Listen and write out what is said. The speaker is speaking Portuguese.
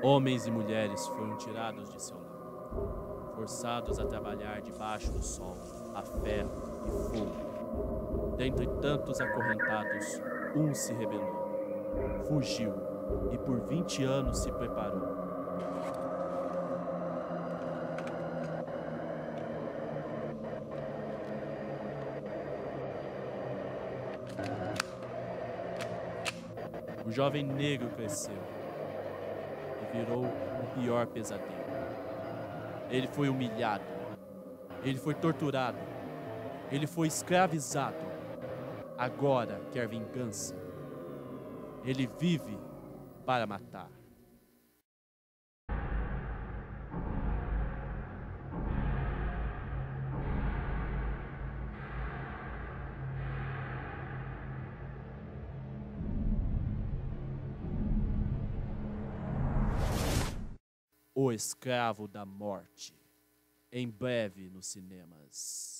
Homens e mulheres foram tirados de seu lar, forçados a trabalhar debaixo do sol, a ferro e fogo. Dentre tantos acorrentados, um se rebelou, fugiu e por vinte anos se preparou. O jovem negro cresceu virou o pior pesadelo. Ele foi humilhado, ele foi torturado, ele foi escravizado. Agora quer vingança. Ele vive para matar. O Escravo da Morte. Em breve nos cinemas.